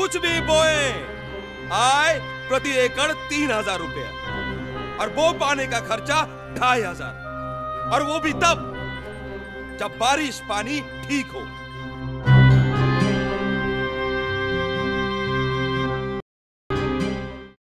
कुछ भी बोए आय प्रति एकड़ तीन हज़ार रुपया। और बो पाने का खर्चा ढाई हज़ार। और वो भी तब, जब बारिश पानी ठीक हो।